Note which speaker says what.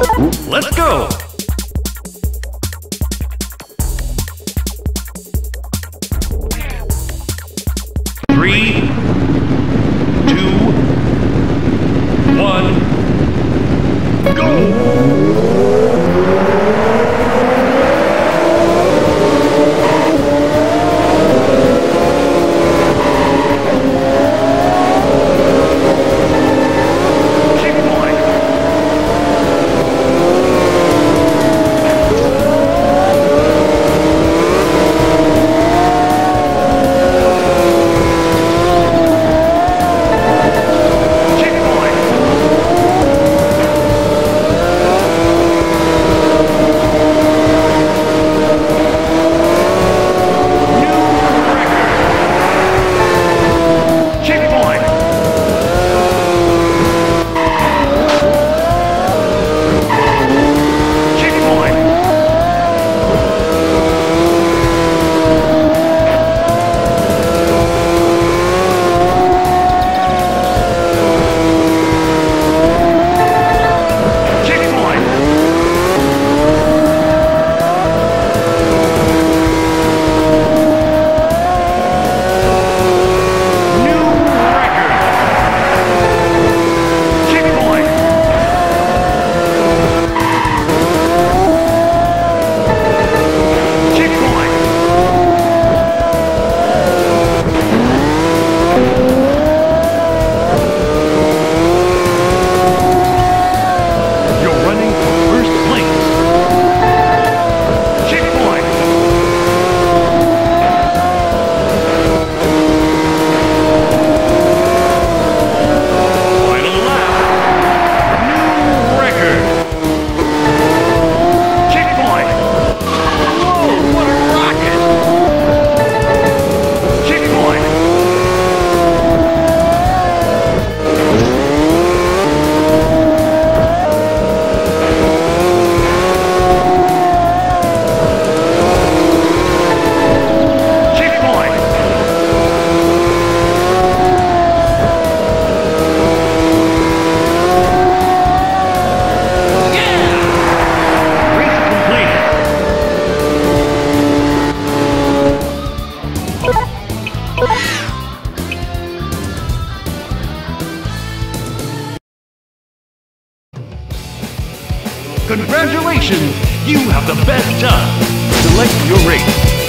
Speaker 1: Let's go! Three, Congratulations! You have the best time! Select your race.